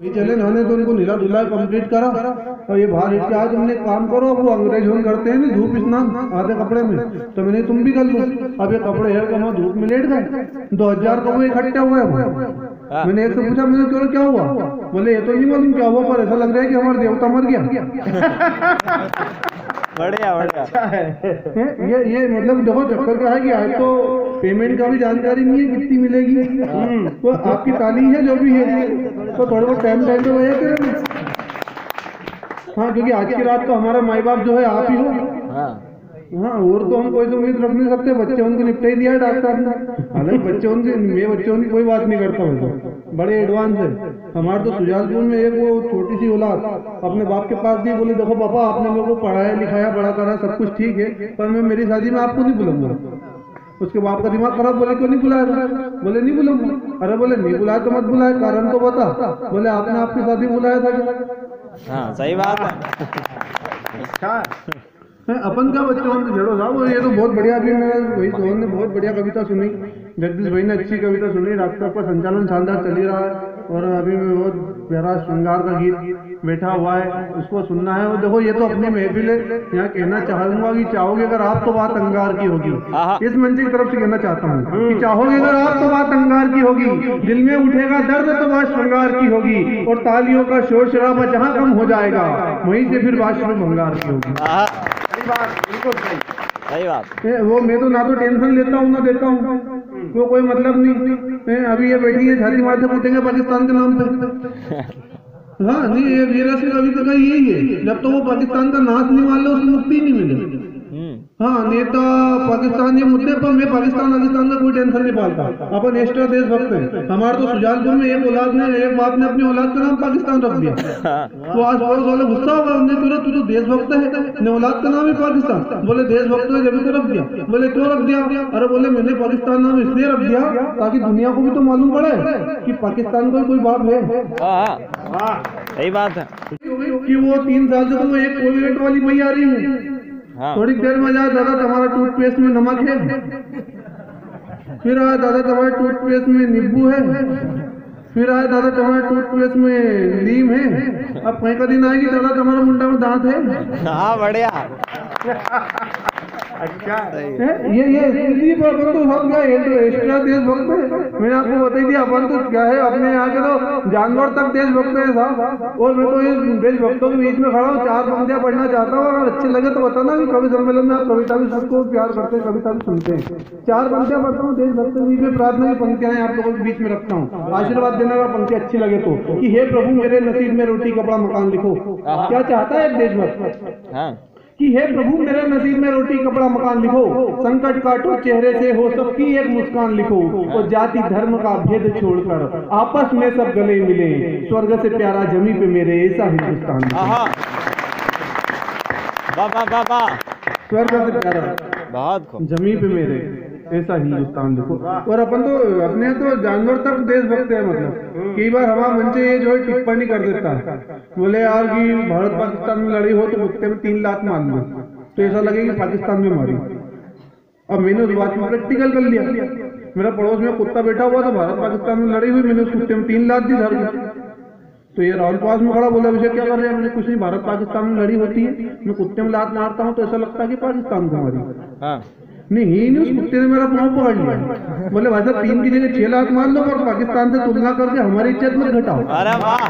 ये चले इन्होंने तो उनको नीला धुला कंप्लीट करा। और ये बाहर हिट के आज तुमने काम करो वो अंग्रेज़ हम करते हैं ना धूप स्नान आधे कपड़े में। तो मैंने तुम भी कर लो। अब ये कपड़े है कमा धूप में लेट गए। दो हज़ार कपड़े इकट्ठे हुए हैं मैंने एक से पूछा मैंने क्यों क्या हुआ? बोले ये तो नहीं मालूम क्या हुआ पर ऐसा लग रहा है कि हमारा देवता मर गया। बढ़िया बढ़िया। ये ये मतलब देखो चक्कर क्या है कि आज तो पेमेंट का भी जानकारी नहीं है कितनी मिलेगी। तो आपकी ताली है जो भी है। तो थोड़ा बहुत टाइम टाइम तो है कि हाँ क्योंकि आज की रात तो हमारा माई बाप जो है आप ही हो। हाँ। हाँ और तो हम कोई तो उम्मीद रख नहीं सकते। बच्चे उनको निपटा ही दिया है डॉक्टर ने। हालाँकि बच्चे उनसे मैं बच्चों की कोई बात नहीं करता वैसे बड़े एडवांस है। हमारे तो सुजालपुर में एक वो छोटी सी औलाद अपने बाप के पास दी बोले देखो पापा आपने मेरे को पढ़ाया लिखाया बड़ा करा सब कुछ ठीक है पर मैं मेरी शादी में आपको नहीं बुलाऊँगा। उसके बाप का दिमाग खराब बोले क्यों नहीं बुलाया? बोले नहीं बुलाऊँगा। अरे बोले नहीं बुलाया तो मत बुलाया कारण तो बता। बोले आपने आपकी शादी बुलाया था हाँ सही बात है। अपन का बच्चों से छेड़ो साहब ये तो बहुत बढ़िया अभी मेरा वही सोहन ने बहुत बढ़िया कविता सुनी। जगदीश भाई ने अच्छी कविता सुनी डॉक्टर का संचालन शानदार चल ही रहा है और अभी में बहुत प्यारा श्रृंगार का गीत बैठा हुआ है उसको सुनना है। और देखो ये तो अपनी महफिल है यहाँ कहना चाहूँगा कि चाहोगे अगर आप तो बात अंगार की होगी। इस मंच की तरफ़ से कहना चाहता हूँ कि चाहोगे अगर आप तो बात अंगार की होगी दिल में उठेगा दर्द तो बात श्रृंगार की होगी और तालियों का शोर शराबा जहाँ कम हो जाएगा वहीं से फिर बात शुरू भंगार की होगी। सही। बात। वो मैं तो ना तो टेंशन लेता हूँ ना देता हूँ। वो कोई मतलब नहीं। अभी ये बैठी है छाती मार से पूछेंगे पाकिस्तान के नाम से हाँ नहीं ये वीरा सिंह अभी तक यही है। जब तो वो पाकिस्तान का नाश नहीं मान लो उसे मुक्ति नहीं मिले। हाँ नेता पाकिस्तान ये मुद्दे पर मैं पाकिस्तान पाकिस्तान का कोई टेंशन नहीं पालता। अपन एक्स्ट्रा देशभक्त है। हमारे तो सुजालपुर में एक औलाद ने एक बाप ने अपनी औलाद का नाम पाकिस्तान रख दिया। तो आज पड़ोस वाले गुस्सा होगा हमने तुरंत तू तो देशभक्त है ने औलाद का नाम है पाकिस्तान। बोले देशभक्त है जब तो रख दिया। बोले क्यों रख दिया? अरे बोले मैंने पाकिस्तान नाम इसलिए रख दिया ताकि दुनिया को भी तो मालूम पड़े कि पाकिस्तान का कोई बाप है। हाँ सही बात है। कि वो तीन साल से तो वो एक कोलगेट वाली मैया आ रही है। हाँ। थोड़ी देर में जाए दादा तुम्हारा टूथपेस्ट में नमक है। फिर आया दादा तुम्हारे टूथपेस्ट में नींबू है। फिर आया दादा तुम्हारे टूथपेस्ट में नीम है। अब कहीं का दिन आएगी दादा तुम्हारा मुंडा में दांत है। हाँ बढ़िया। हैं? ये ये पर अपन तो सब क्या तो एक्स्ट्रा देशभक्त है। मैंने आपको बता ही दिया अपन तो क्या है? अपने यहाँ के तो जानवर तक देशभक्त है साहब और मैं तो ये देशभक्तों के बीच में खड़ा हूँ चार पंक्तियाँ पढ़ना चाहता हूँ। अगर अच्छे लगे तो बताना कि कवि सम्मेलन में आप कविता भी सबको प्यार करते हैं कविता भी सुनते हैं। चार पंक्तियाँ पढ़ता हूँ देशभक्त के बीच में प्रार्थना की पंक्तियाँ हैं आप लोगों के बीच में रखता हूँ। आशीर्वाद देने का पंक्ति अच्छी लगे तो। कि हे प्रभु मेरे नसीब में रोटी कपड़ा मकान लिखो। क्या चाहता है देशभक्त? हाँ। कि हे प्रभु मेरे नसीब में रोटी कपड़ा मकान लिखो। संकट काटो चेहरे से हो सबकी एक मुस्कान लिखो। और जाति धर्म का भेद छोड़कर आपस में सब गले मिले। स्वर्ग से प्यारा जमी पे मेरे ऐसा हिंदुस्तान स्वर्ग से प्यारा बहुत जमी पे मेरे। ऐसा हिंदुस्तान देखो और अपन तो अपने तो जानवर तक देशभक्त है मतलब। कई बार हमारा मन से ये जो है टिप्पणी कर देता है। बोले यार कि भारत पाकिस्तान में लड़ी हो तो कुत्ते में तीन लात मार लो तो ऐसा लगे कि पाकिस्तान में मारी। अब मैंने उस बात में प्रैक्टिकल कर लिया। मेरा पड़ोस में कुत्ता बैठा हुआ था भारत पाकिस्तान में लड़ी हुई मैंने उस कुत्ते में तीन लात दी धर तो ये राहुल पास में खड़ा बोला विषय क्या कर रहे हैं? मैंने कुछ नहीं भारत पाकिस्तान में लड़ी होती है। मैं कुत्ते में लात मारता हूँ तो ऐसा लगता है कि पाकिस्तान को मारी। हाँ। नहीं ही नहीं कुत्ते ने मेरा पाँव पकड़ लिया। बोले भाई साहब तीन की जगह छह लाख मान लो और पाकिस्तान से तुलना करके हमारी इज़्ज़त मत घटाओ। अरे वाह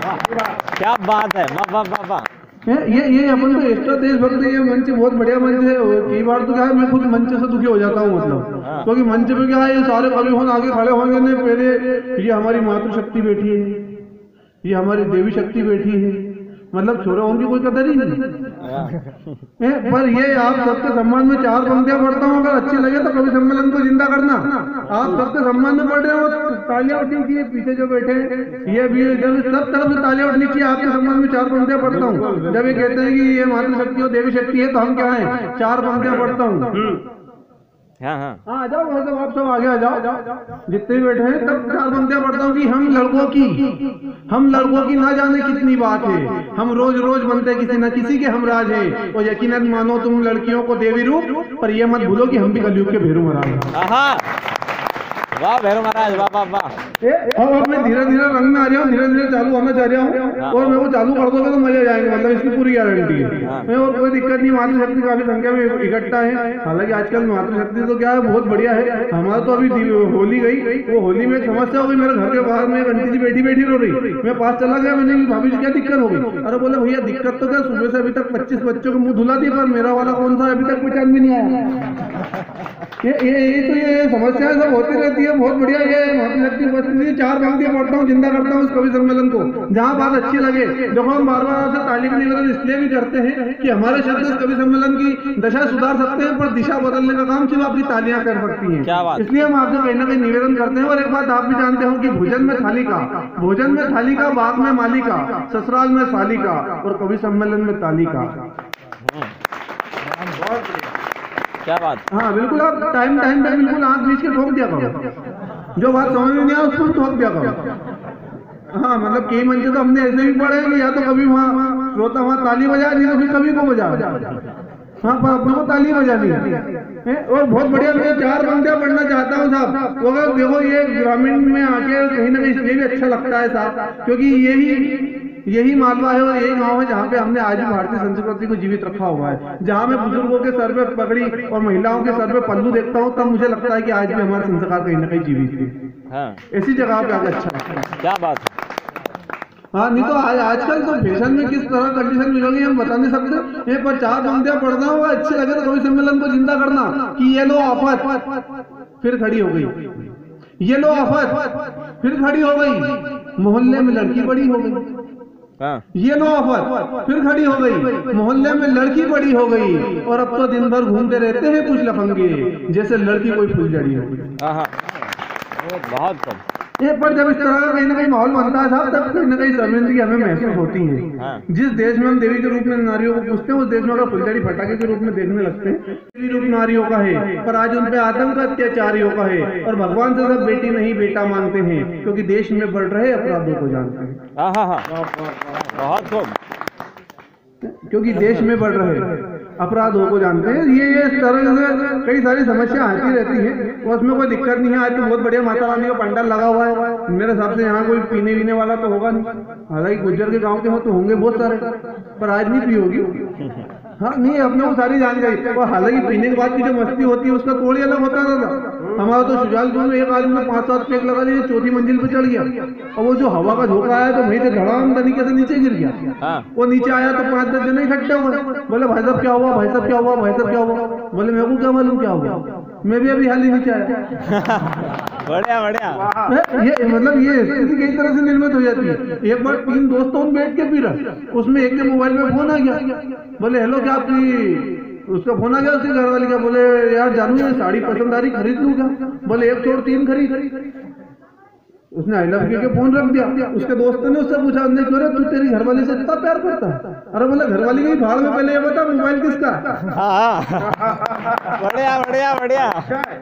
क्या बात है वाह वाह वाह वाह। ये ये अपन तो एक्स्ट्रा देशभक्त है ये मंच बहुत बढ़िया मंच है। कई बार तो क्या है मैं खुद मंच से दुखी हो जाता हूँ मतलब। हाँ। क्योंकि मंच पे क्या है ये सारे कवि होन आगे खड़े होंगे ने पहले ये हमारी मातृशक्ति बैठी है। ये हमारी देवी शक्ति बैठी है। मतलब छोरे उनकी कोई कदर ही नहीं। हैं, पर ये आप सबके सम्मान में चार पंक्तियाँ पढ़ता हूँ अगर अच्छे लगे तो कभी सम्मेलन को ज़िंदा करना। आप सबके सम्मान में पढ़ रहे हो तालियाँ उठनी चाहिए पीछे जो बैठे ये भी जब सब तरफ़ से तालियाँ उठनी चाहिए आपके सम्मान में चार पंक्तियाँ पढ़ता हूँ। जब ये कहते हैं कि ये मातृशक्ति और देवी शक्ति है तो हम क्या है? चार पंक्तियाँ पढ़ता हूँ। हाँ हाँ। हाँ आ जाओ आप सब आगे आ जाओ। जितने बैठे हैं तब चार पढ़ता हूँ कि हम लड़कों की हम लड़कों की ना जाने कितनी बात है। हम रोज रोज बनते किसी न किसी के हमराज है। और यकीन मानो तुम लड़कियों को देवी रूप पर यह मत भूलो कि हम भी कलयुग के भेरू महाराज हैं। आहा! वाह भैरव महाराज वाह वाह वाह। ए, अब अब मैं धीरे धीरे रंग में आ रहा हूँ धीरे धीरे चालू होना चाह रहा हूँ। और मैं वो चालू कर दोगे तो मज़े जाएँगे मतलब इसकी पूरी गारंटी है। हाँ। मैं और कोई दिक्कत नहीं मातृशक्ति काफ़ी संख्या में इकट्ठा है। हालाँकि आजकल मातृशक्ति तो क्या है बहुत बढ़िया है। हमारा तो अभी होली गई वो होली में एक समस्या हो गई मेरे घर के बाहर में एक आंटी जी बैठी बैठी रो रही। मैं पास चला गया मैंने भाभी जी क्या दिक्कत हो गई? अरे बोले भैया दिक्कत तो क्या सुबह से अभी तक पच्चीस बच्चों को मुँह धुला दिया पर मेरा वाला कौन सा अभी तक पहचान भी नहीं आया? ये ये ये तो ये समस्याएँ सब होती रहती है। बहुत बढ़िया ये है। चार पंक्तियाँ पढ़ता हूँ ज़िंदा करता हूँ इस कवि सम्मेलन को। जहाँ बात अच्छी लगे देखो हम बार बार आपसे ताली का निवेदन इसलिए भी करते हैं कि हमारे शब्द इस कवि सम्मेलन की दशा सुधार सकते हैं पर दिशा बदलने का काम सिर्फ़ अपनी तालियाँ कर सकती हैं। क्या बात। इसलिए हम आपसे कहीं ना कहीं निवेदन करते हैं और एक बात आप भी जानते हो कि भोजन में थाली का भोजन में थाली का बाग में माली का ससुराल में साली का और कवि सम्मेलन में ताली का क्या बात? हाँ बिल्कुल आप टाइम टाइम पे बिल्कुल आँख बीच के ठोक दिया करो। जो बात समझ में नहीं आया उसको ठोक दिया करो। हाँ मतलब कई मंच तो हमने ऐसे भी पढ़े कि या तो कभी वहाँ श्रोता वहाँ ताली बजा नहीं तो फिर कभी को बजा। हाँ पर अपने को ताली बजानी है? और बहुत बढ़िया, मैं चार पंक्तियाँ पढ़ना चाहता हूँ साहब। तो अगर देखो, ये ग्रामीण में आके कहीं ना कहीं इसलिए भी अच्छा लगता है साहब, क्योंकि यही यही मालवा है और यही गाँव है जहाँ पे हमने आज भी भारतीय संस्कृति को जीवित रखा हुआ है। जहाँ मैं बुज़ुर्गों के सर पे पगड़ी और महिलाओं के सर पे पल्लू देखता हूँ तब मुझे लगता है कि आज भी हमारे संस्कार कहीं ना कहीं जीवित है। हाँ। ऐसी जगह पे आगे अच्छा। क्या बात हाँ। नहीं तो आज आजकल तो फ़ैशन में किस तरह कंडीशन मिलोगी हम बता नहीं सकते। ये पर चार पंक्तियाँ पढ़ना होगा अच्छे लगे तो कवि सम्मेलन को ज़िंदा करना कि ये लो आफत फिर खड़ी हो गई। ये लो आफत फिर खड़ी हो गई। मोहल्ले में लड़की बड़ी हो गई। हाँ ये नो आफत। फिर खड़ी हो गई। मोहल्ले में लड़की बड़ी हो गई। और अब तो दिन भर घूमते रहते हैं कुछ लफंगे जैसे लड़की कोई फुलझड़ी हो गई। हाँ हाँ बहुत कम। ये पर जब इस तरह का कहीं ना कहीं माहौल बनता है साहब तब कहीं ना कहीं शर्मिंदगी हमें महसूस होती है। हाँ। जिस देश में हम देवी के रूप में नारियों को पूछते हैं उस देश में अगर फुलझड़ी फटाके के रूप में देखने लगते हैं देवी रूप नारियों का है पर आज उन पे आतंक अत्याचारियों का है और भगवान से सब बेटी नहीं बेटा मांगते हैं क्योंकि देश में बढ़ रहे अपराधों को जानते हैं। हाँ हाँ क्योंकि देश में बढ़ रहे अपराधों को जानते हैं। ये ये तरह से कई सारी समस्या आती रहती है। और उसमें कोई दिक्कत नहीं है। आज तो बहुत बढ़िया माता रानी का पंडाल लगा हुआ है। मेरे हिसाब से यहाँ कोई पीने वीने वाला तो होगा नहीं। हालाँकि गुजर के गाँव के हो तो होंगे बहुत सारे, पर आज नहीं पियोगी हाँ नहीं अपने को सारी जानकारी। और हालाँकि पीने के बाद की जो मस्ती होती है उसका तोड़ ही अलग होता था हमारा तो शुजालपुर में एक आदमी ने पाँच सात पेक लगा लिए चौथी मंजिल पे चढ़ गया। और वो जो हवा का झोंका आया तो वहीं से धड़ाम तरीके से नीचे गिर गया। हाँ। वो नीचे आया तो पाँच दस जने इकट्ठे हो गए बोले भाई साहब क्या हुआ? भाई साहब क्या हुआ? भाई साहब क्या हुआ? बोले मेरे को क्या मालूम क्या हुआ? मैं भी अभी हाल ही नीचे आया। बढ़िया बढ़िया। ये मतलब ये स्थिति कई तरह से निर्मित हो जाती है। एक बार तीन दोस्तों बैठ के पी रहा, उसमें एक के मोबाइल में फ़ोन आ गया। बोले, हेलो, क्या आपकी उसका फ़ोन आ गया उसके घर वाले क्या बोले, यार, जानू, ये साड़ी पसंद आ रही, खरीद लूँ क्या? बोले, एक छोड़ तीन खरीद। उसने आई लव यू के फ़ोन रख दिया? उसके दोस्त ने उससे पूछा नहीं क्यों रे तू तेरी घरवाली से इतना प्यार करता है? अरे बोले घरवाली की भाड़ में पहले ये बता मोबाइल किसका? है? हाँ। बढ़िया बढ़िया बढ़िया।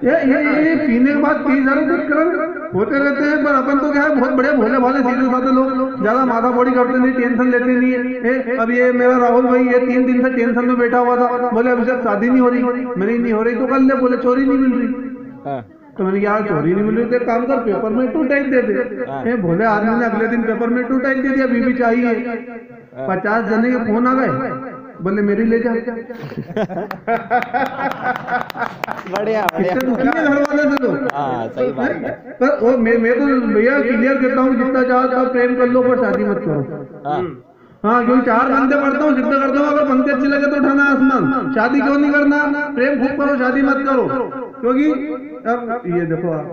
ये ये ये पीने के बाद कई सारे उपकरण होते रहते हैं पर अपन तो क्या है बहुत बड़े भोले भाले सीधे साधे लोग ज़्यादा माथा बोड़ी करते नहीं टेंशन लेते नहीं है। अब ये मेरा राहुल भाई ये तीन दिन से टेंशन में बैठा हुआ था बोले अभी तक शादी नहीं हो रही मेरी नहीं हो रही तो कल ले बोले चोरी नहीं मिल रही। हाँ। तो मैंने कहा यार चोरी नहीं मिल रही तो काम कर पेपर में टू टाइप दे दे। ए, भोले आदमी ने अगले दिन पेपर में टू टाइप दे दिया बीबी चाहिए। पचास जने के फ़ोन आ गए। बोले मेरी ले जा। बढ़िया है घर वाले से तो हाँ सही बात है। पर वो मैं मैं तो भैया क्लियर कहता हूँ जितना चाहो प्रेम कर लो पर शादी मत करो। हाँ। हाँ क्योंकि चार बंदे पढ़ता हूँ सिद्ध करता हूँ अगर पंक्ति अच्छी लगे तो उठाना आसमान। शादी क्यों नहीं करना? प्रेम खूब करो शादी मत करो। क्योंकि अब ये देखो आप,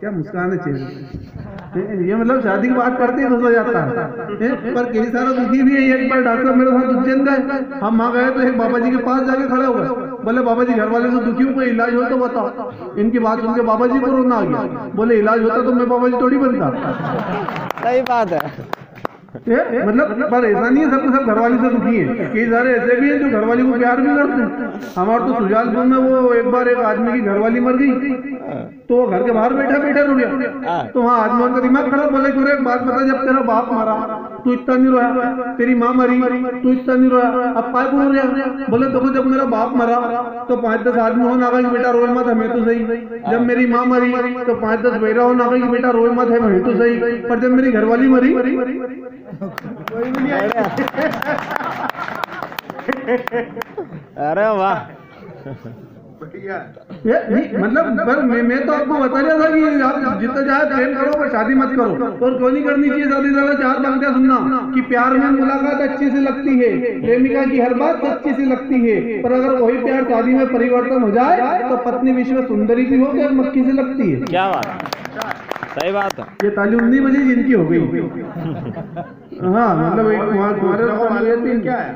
क्या मुस्कान है चेहरे ये मतलब शादी की बात करते ही हो जाता है। पर कई सारा दुखी भी है, एक बार डॉक्टर मेरे साथ उज्जैन गए, हम वहाँ गए तो एक बाबा जी के पास जाके खड़े हो गए। बोले बाबा जी घर वाले से दुखी हूँ कोई इलाज हो तो बताओ। इनकी बात सुन के बाबा जी को रोना आ गया। बोले, इलाज होता तो मैं बाबा जी थोड़ी बनता। सही बात है। मतलब पर ऐसा नहीं है सबके सब घरवाली से दुखी है। कई सारे ऐसे भी हैं जो घरवाली को प्यार भी करते हैं। हमारे तो सुजालपुर में वो एक बार एक आदमी की घरवाली मर गई। तो वो घर के बाहर बैठा बैठा रो गया। तो वहाँ आदमी उनका दिमाग खराब, बोले कि एक बात बता, जब तेरा बाप मरा, तू इतना नहीं रोया? तेरी माँ मरी, तू इतना नहीं रोया? अब पाए रो रहा बोले, देखो, जब मेरा बाप मरा तो पाँच दस आदमी हो ना कि बेटा रोए मत, हमें तो सही। जब मेरी माँ मरी तो पाँच दस बेटा हो ना कि बेटा रोए मत है हमें तो सही। पर जब मेरी घरवाली मरी अरे वाह। ये मतलब पर मैं, मैं तो आपको बता रहा था कि आप जितना चाहे प्रेम करो पर शादी मत करो। और क्यों नहीं करनी चाहिए शादी? ज़्यादा चार पंक्तियाँ सुनना। कि प्यार में मुलाकात अच्छी से लगती है प्रेमिका की हर बात अच्छी से लगती है पर अगर वही प्यार शादी में परिवर्तन हो जाए तो पत्नी विश्व सुंदरी भी हो क्या मक्खी से लगती है। क्या बात सही बात है। ये ताली उन्नीस बजे जिनकी हो गई। हाँ मतलब एक तुम्हारे क्या है?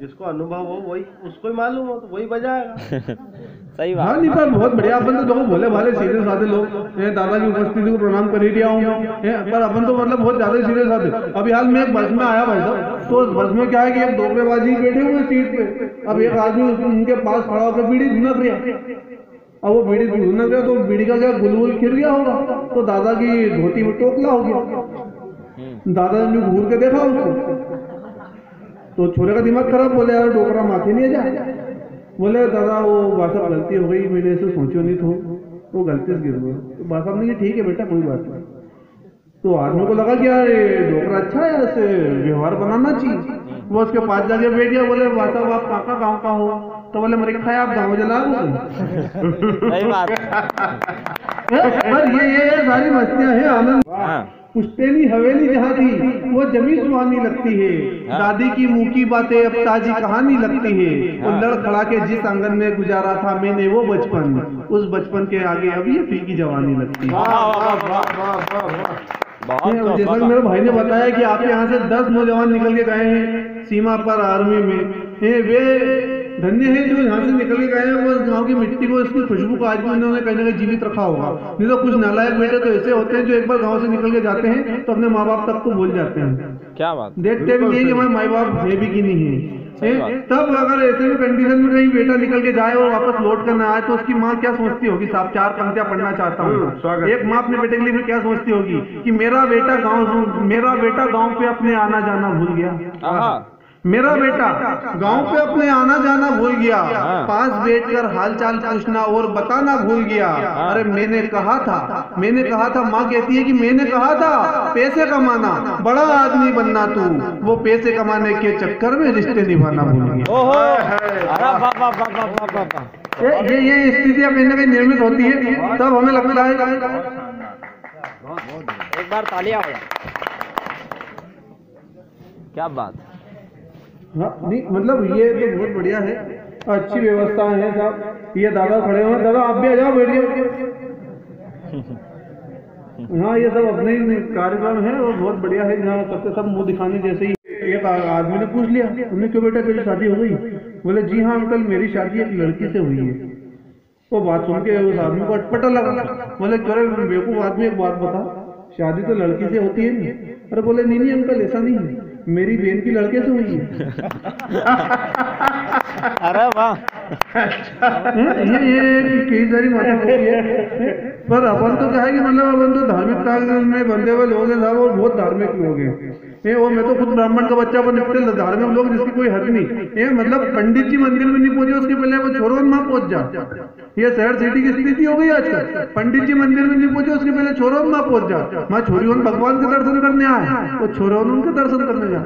जिसको अनुभव हो वही उसको ही मालूम हो तो वही बजाएगा सही हाँ नहीं पर बहुत बढ़िया अपन तो देखो भोले भाले सीधे साधे लोग। हैं, दादा की उपस्थिति को प्रणाम कर ही दिया हूँ। पर अपन तो मतलब बहुत ज़्यादा सीधे साधे अभी हाल में एक बस में आया भाई साहब तो उस बस में क्या है कि एक धोखेबाजी बैठे हुए सीट पे। अब एक आदमी उनके पास खड़ा होकर बीड़ी धुनक रहा अब वो बीड़ी धुनक रहा तो बीड़ी का क्या गुलगुल खिर गया होगा तो दादा की धोती में टोकला हो गया। दादा ने घूर के देखा उसको। तो छोरे का दिमाग खराब बोले यार डोकरा माथे नहीं जा। बोले दादा वो बासा गलती हो गई मैंने ऐसे सोचो नहीं थो वो गलती से गिर गया। तो बासा ने कहा, ठीक है बेटा कोई बात नहीं। तो आदमी को लगा कि यार ये डोकरा अच्छा है ऐसे व्यवहार बनाना चाहिए। वो उसके पास जाके बैठ गया बोले बासा आप काका गाँव का हो। तो बोले मरे खाया आप गाँव जला बात। पर ये ये सारी मस्तियाँ हैं आनंद। हाँ। पुश्तैनी हवेली जहाँ थी वो जमी सुहानी लगती है। हाँ। दादी की मुँह की बातें अब ताजी कहानी लगती है। वो हाँ। लड़ खड़ा के जिस आँगन में गुजारा था मैंने वो बचपन उस बचपन के आगे अब ये फीकी जवानी लगती है। तो जैसा मेरे भाई ने बताया कि आपके यहाँ से दस नौजवान निकल के गए हैं सीमा पर आर्मी में। वे धन्य है जो यहाँ से निकल के गए हैं वो गाँव की मिट्टी को इसकी खुशबू को आज भी उन्होंने कहीं ना कहीं जीवित रखा होगा। नहीं तो कुछ नालायक बेटे तो ऐसे होते हैं जो एक बार गाँव से निकल के जाते हैं तो अपने माँ बाप तक को भूल जाते हैं। क्या बात? देखते भी नहीं कि हमारे माँ बाप है भी कि नहीं है? तब अगर ऐसे में कंडीशन में कहीं बेटा निकल के जाए और वापस लौट कर ना आए तो उसकी माँ क्या सोचती होगी? साहब चार पंक्तियाँ पढ़ना चाहता हूँ। एक माँ अपने बेटे के लिए फिर क्या सोचती होगी? कि मेरा बेटा गाँव मेरा बेटा गाँव पे अपने आना जाना भूल गया। हाँ मेरा बेटा गाँव पे अपने आना जाना भूल गया। हाँ। पास बैठकर हालचाल पूछना और बताना भूल गया। अरे मैंने कहा था मैंने कहा था माँ कहती है कि मैंने कहा था पैसे कमाना बड़ा आदमी बनना तू। वो पैसे कमाने के चक्कर में रिश्ते निभाना भूल गया। ये ये ये स्थितियाँ कहीं ना कहीं निर्मित होती है। तब हमें लगता है एक बार तालियाँ क्या बात हाँ, नहीं मतलब ये तो बहुत बढ़िया है। अच्छी व्यवस्था है साहब। ये दादा खड़े हुए दादा आप भी आ जाओ बैठिए। हाँ ये सब अपने ही कार्यक्रम है और बहुत बढ़िया है। जहाँ सबके सब मुँह दिखाने जैसे ही एक आदमी ने पूछ लिया उन्हें क्यों बेटा तेरी शादी हो गई? बोले जी हाँ अंकल मेरी शादी एक लड़की से हुई है। वो बात सुन के उस आदमी को अटपटा लगा। बोले चलो बेवकूफ़ आदमी एक बात बता। शादी तो लड़की से होती है नहीं। अरे बोले नहीं नहीं अंकल ऐसा नहीं है। मेरी बहन की लड़के से हुई है। अरे वाह। ये ये कई सारी मतलब है पर अपन तो क्या है कि मतलब अपन तो धार्मिकता में बंदे हुए लोग हैं साहब और बहुत धार्मिक लोग हैं। ये और मैं तो खुद ब्राह्मण का बच्चा पर निकले धार्मिक लोग, जिसकी कोई हद नहीं। ये मतलब पंडित जी मंदिर में नहीं पहुँचे, उसके पहले वो छोरो वहाँ पहुँच जा ये शहर सिटी की स्थिति हो गई आजकल। पंडित जी मंदिर में नहीं पहुँचे, उसके पहले छोरो वहाँ पहुँच जा मैं छोरी भगवान के दर्शन करने आए वो छोरो उनके दर्शन करने जा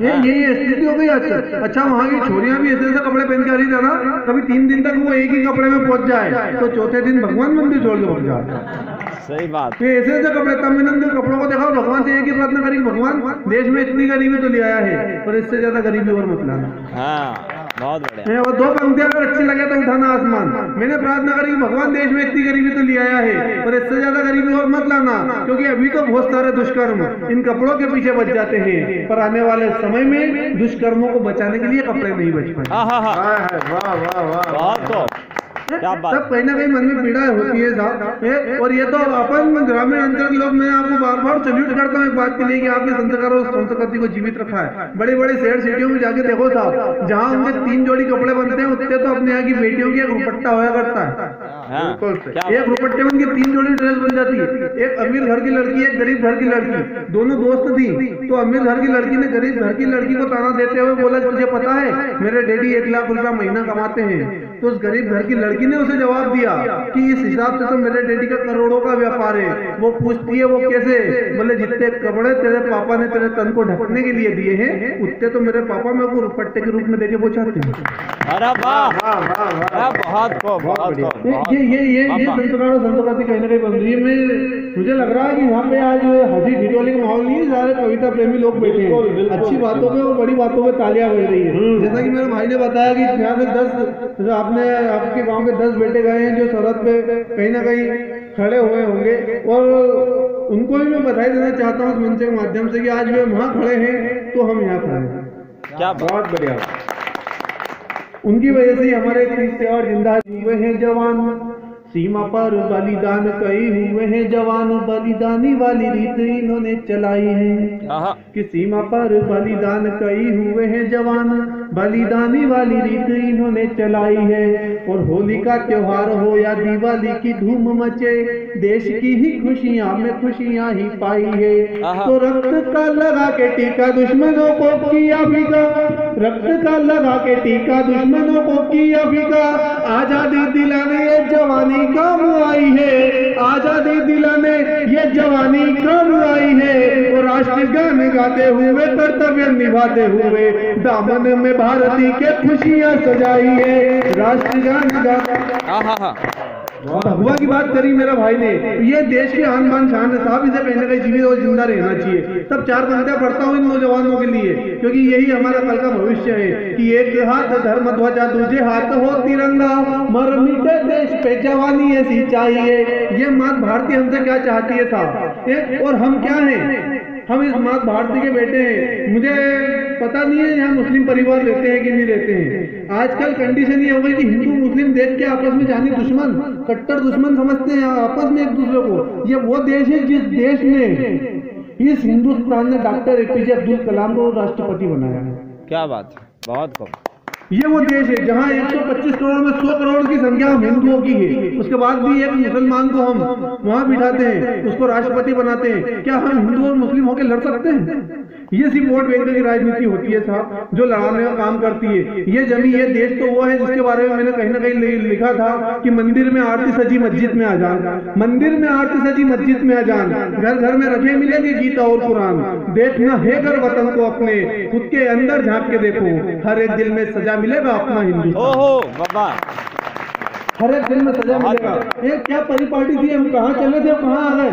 ये ये ये स्थिति हो गई आजकल। अच्छा वहाँ की छोरियाँ भी ऐसे ऐसे कपड़े पहन के आ रही थी ना, कभी तीन दिन तक वो एक ही कपड़े में पहुँच जाए तो चौथे दिन भगवान मंदिर छोड़ के पहुँच जाए सही बात। ये ऐसे ऐसे कपड़े तब मैंने कपड़ों को देखा भगवान से एक ही प्रार्थना करी भगवान देश में इतनी गरीबी तो ले आया है पर इससे ज़्यादा गरीबी और मत लाना। हाँ बहुत बढ़िया। और दो पंक्तियाँ अगर अच्छी लगे तो उठाना आसमान। मैंने प्रार्थना करी कि भगवान देश में इतनी गरीबी तो ले आया है पर इससे ज़्यादा गरीबी और मत लाना क्योंकि अभी तो बहुत सारे दुष्कर्म इन कपड़ों के पीछे बच जाते हैं पर आने वाले समय में दुष्कर्मों को बचाने के लिए कपड़े नहीं बच पाए। हाँ हाँ हाँ। वाह वाह वाह वाह बहुत तो। क्या बात सब कहीं ना कहीं मन में पीड़ा होती है साहब। और ये तो अपन ग्रामीण अंचल के लोग, मैं आपको बार बार सल्यूट करता हूँ एक बात के लिए कि आपने संस्कार संस्कृति को जीवित रखा है। बड़े बड़े शहर सिटियों में जाके देखो साहब, जहाँ उनके तीन जोड़ी कपड़े बनते हैं, उतने तो अपने यहाँ की बेटियों की दुपट्टा होया करता हाँ। बिल्कुल सही। एक में उनकी तीन जोड़ी ड्रेस बन जाती। है एक अमीर घर की लड़की एक गरीब घर की लड़की। दोनों दोस्त थी। तो अमीर घर की लड़की ने गरीब घर की लड़की को ताना देते हुए बोला तुझे पता है मेरे डैडी एक लाख रुपया महीना कमाते हैं। तो उस गरीब घर की लड़की ने उसे जवाब दिया कि इस हिसाब से तो मेरे डैडी का करोड़ों का व्यापार है। वो पूछती है वो कैसे? बोले जितने कपड़े तेरे पापा ने तेरे तन को ढकने के लिए दिए हैं उतने तो मेरे पापा मेरे को दुपट्टे के रूप में देके पहुंचाते हैं। अरे वाह वाह वाह वाह अरे बहुत बहुत ये ये ये ये ये बाबा। संस्कार और संस्कृति कहीं ना कहीं बन रही है मैं मुझे लग रहा है कि यहाँ पे आज हँसी ठिठोली का माहौल नहीं है सारे कविता प्रेमी लोग बैठे हैं। अच्छी बातों पे और बड़ी बातों पे तालियाँ बज रही है। जैसा कि मेरे भाई ने बताया कि यहाँ से दस आपने आपके गाँव के दस बेटे गए हैं जो सरहद पे कहीं ना कहीं खड़े हुए होंगे। और उनको भी मैं बधाई देना चाहता हूँ इस मंच के माध्यम से कि आज वे वहाँ खड़े हैं तो हम यहाँ खड़े हैं। क्या बहुत बढ़िया। उनकी वजह से हमारे तीस और ज़िंदा हुए हैं जवान। सीमा पर बलिदान कई हुए हैं जवान। बलिदानी वाली रीत इन्होंने चलाई है हाँ। कि सीमा पर बलिदान कई हुए हैं जवान। बलिदानी वाली रीत इन्होंने चलाई है। और होली का त्योहार हो या दिवाली की धूम मचे देश की ही खुशियाँ में खुशियाँ ही पाई है। तो रक्त का लगा के टीका दुश्मनों को किया बिगा रक्त का लगा के टीका दुश्मनों को किया बिगा आज़ादी दिलाने ये जवानी काम आई है। आज़ादी दिलाने ये जवानी काम आई है। और राष्ट्र गान गाते हुए कर्तव्य निभाते हुए दामन में भारती के खुशियाँ सजाई है। राष्ट्र गान गाते हाँ हाँ हाँ। भगवा की बात करी मेरा भाई ने। ये देश की आन बान शान है साहब इसे कहीं ना कहीं जीवित और ज़िंदा रहना चाहिए। तब चार पंक्तियाँ पढ़ता हूँ इन नौजवानों के लिए क्योंकि यही हमारा कल का भविष्य है कि एक हाथ धर्म ध्वजा दूजे हाथ हो तिरंगा। मर मिटे देश पे जवानी ऐसी चाहिए। ये मात भारती हमसे क्या चाहती है साहब? और हम क्या हैं? हम इस मात भारती के बेटे हैं। मुझे पता नहीं है यहाँ मुस्लिम परिवार रहते हैं कि नहीं रहते हैं। आजकल कंडीशन ये हो गई कि हिंदू, मुस्लिम देख के आपस में जानी दुश्मन, कट्टर दुश्मन समझते हैं, आपस में एक दूसरे को। ये वो देश है जिस देश में इस हिंदुस्तान ने doctor A P J Abdul Kalam को राष्ट्रपति बनाया है। क्या बात है, बहुत को ये वो देश है जहाँ 125 करोड़ में 100 करोड़ की संख्या हम हिंदुओं की है। उसके बाद भी एक मुसलमान को हम वहाँ बिठाते हैं, उसको राष्ट्रपति बनाते हैं। क्या हम हिंदू और मुस्लिम होकर लड़ सकते हैं? ये सिर्फ़ वोट बैंक की राजनीति होती है साहब, जो लड़ाने का काम करती है। ये जमी ये देश तो वो है जिसके बारे में मैंने कहीं ना कहीं लिखा था कि मंदिर में आरती सजी मस्जिद में अजान मंदिर में आरती सजी मस्जिद में अजान घर घर में रखे मिलेंगे गीता और कुरान। देखना है कर वतन को अपने, खुद के अंदर झाँक के देखो। हर एक दिल में सजा मिलेगा अपना हिंदू हर एक दिन में सजा मिलेगा। ये क्या परिपाटी थी? हम कहाँ चले थे? कहाँ आ गए?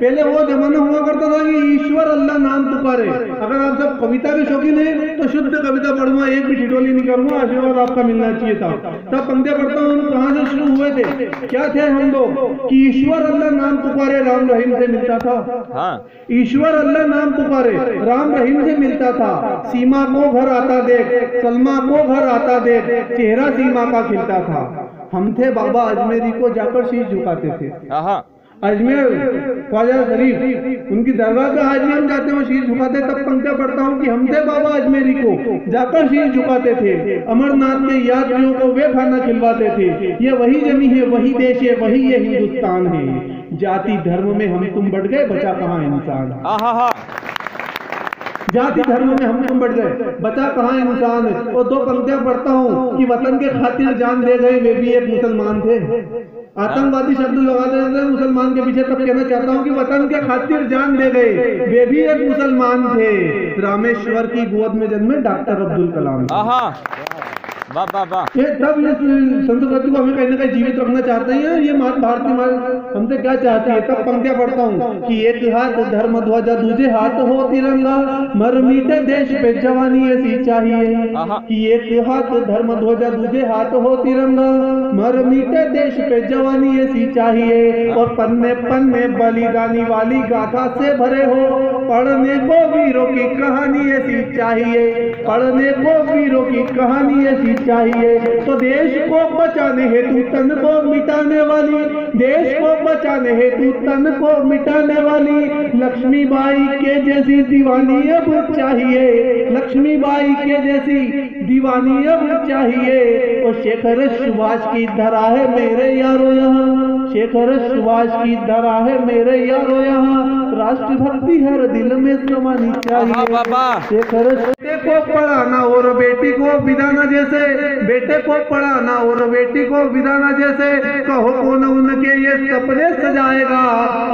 पहले वो जमाना हुआ करता था कि ईश्वर अल्लाह नाम पुकारे अगर आप सब कविता के शौकीन हैं तो शुद्ध कविता पढ़ूँगा एक भी ठिठोली नहीं करूँगा आशीर्वाद आपका मिलना चाहिए था। तब पंक्तियाँ पढ़ता हूँ हम कहाँ से शुरू हुए थे? क्या थे हम लोग? कि ईश्वर अल्लाह नाम पुकारे राम रहीम से मिलता था। हाँ। ईश्वर अल्लाह नाम पुकारे राम रहीम से मिलता था। सीमा को घर आता देख सलमा को घर आता देख चेहरा सीमा का खिलता था। हम थे बाबा अजमेरी को जाकर शीश झुकाते थे। अजमेर ख्वाजा शरीफ उनकी दरगाह पे आज भी हम जाते हैं शीश झुकाते तब पंक्तियाँ पढ़ता हूँ कि हम थे बाबा अजमेरी को जाकर शीश झुकाते थे। अमरनाथ के यात्रियों को वे खाना खिलवाते थे। ये वही जमी है वही देश है वही ये हिंदुस्तान है। जाति धर्म में हम तुम बढ़ गए बचा कहाँ इंसान? जाति धर्म में हम तुम बढ़ गए। बचा कहा इंसान और दो पंक्तियाँ पढ़ता हूँ कि वतन के खातिर जान दे गए, वे भी एक मुसलमान थे। आतंकवादी शब्द लगा देते हैं, मुसलमान के पीछे तब कहना चाहता हूँ कि वतन के खातिर जान दे गए, वे भी एक मुसलमान थे। रामेश्वर की गोद में जन्मे डॉक्टर अब्दुल कलाम। वाह वाह वाह। ये तब इस संस्कृति को हमें कहीं ना कहीं जीवित रखना चाहते हैं। ये मात भारती माँ हमसे क्या चाहती है? तब पंक्तियाँ पढ़ता हूँ कि एक हाथ धर्म ध्वजा दूजे हाथ हो तिरंगा। मर मीठे देश पे जवानी ऐसी चाहिए कि एक हाथ धर्म ध्वजा दूजे हाथ हो तिरंगा। मर मीठे देश पे जवानी ऐसी चाहिए और पन्ने पन्ने बलिदानी वाली गाथा से भरे हो। पढ़ने को वीरों की कहानी ऐसी चाहिए पढ़ने को वीरों की कहानी ऐसी चाहिए तो देश को बचाने हेतु तन को मिटाने वाली देश को बचाने हेतु तन को मिटाने वाली लक्ष्मी बाई के जैसी दीवानी अब चाहिए लक्ष्मी बाई के जैसी दीवानी अब चाहिए और शेखर सुभाष की धरा है मेरे यारो यहाँ शेखर सुभाष की धरा है मेरे यारो यहाँ राष्ट्रभक्ति हर दिल में समानी चाहिए वाह शेखर को पढ़ाना और बेटी को विदाना जैसे बेटे को पढ़ाना और बेटी को विदाना जैसे कहो कौन उनके ये सपने सजाएगा?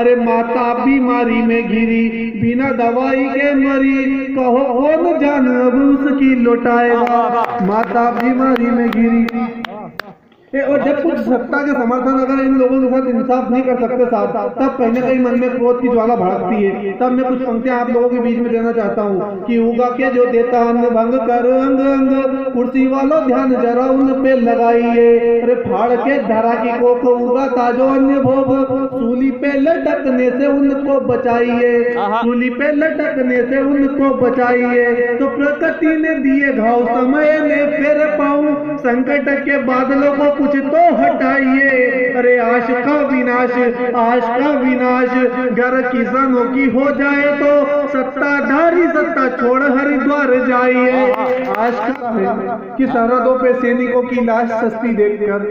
अरे माता बीमारी में गिरी बिना दवाई के मरी कहो कौन जान अब उसकी लौटाएगा? माता बीमारी में ए, और जब कुछ सत्ता के समर्थन अगर इन लोगों के साथ इंसाफ नहीं कर सकते साहब तब कहीं ना कहीं मन में क्रोध की ज्वाला भड़कती है। तब मैं कुछ पंक्तियाँ आप लोगों के बीच में देना चाहता हूँ कि उगा के जो देता अन्न भंग कर अंग अंग कुर्सी वालों ध्यान जरा उन पे लगाइए। अरे फाड़ के धरा की कोक उगा ताजो अन्य भोग सूली पे लटकने से उनको बचाइए। सूली पे लटकने से उनको बचाइए। तो प्रकृति ने दिए घाव समय ने फिर पाऊँ। संकट के बादलों को कुछ तो हटाइए। अरे आश का विनाश आश का विनाश। घर किसानों की हो जाए तो सत्ताधारी सत्ता छोड़ हरिद्वार जाइए। आश का है कि सरहदों पे सैनिकों की लाश सस्ती देखकर।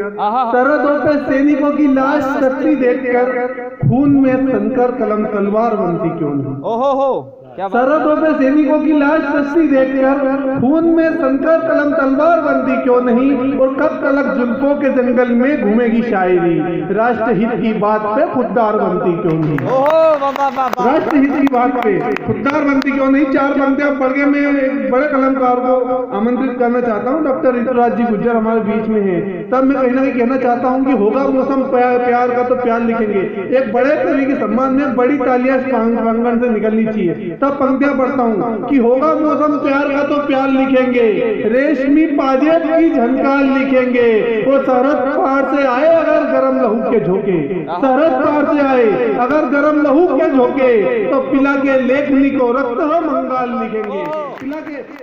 सरहदों पे सैनिकों की लाश सस्ती देखकर खून में संकर कलम तलवार बनती क्यों नहीं? ओहो हो। सरहदों पे सैनिकों की लाश सस्ती देखकर खून में संकर कलम तलवार बनती क्यों नहीं? और कब तलक जुल्फों के जंगल में घूमेगी शायरी? राष्ट्रहित की बात पे खुददार बनती क्यों नहीं? वाह राष्ट्रहित की बात पे खुददार बनती क्यों नहीं? चार पंक्तियाँ पढ़ के मैं एक बड़े कलमकार को आमंत्रित करना चाहता हूँ। डॉक्टर ऋतुराज जी गुज्जर हमारे बीच में हैं। तब मैं कहीं ना कहीं कहना चाहता हूँ कि होगा मौसम प्यार, प्यार का तो प्यार लिखेंगे। एक बड़े कवि के सम्मान में बड़ी तालियाँ प्रांगण से निकलनी चाहिए। तब पंक्तियाँ पढ़ता हूँ कि होगा मौसम प्यार का तो प्यार लिखेंगे। रेशमी पाजेब की झनकार लिखेंगे। वो शरद पार से आए अगर गरम लहू के झोंके। शरद पार से आए अगर गरम लहू के झोंके। तो पिला के लेखनी को रक्त मंगाल लिखेंगे। पिला के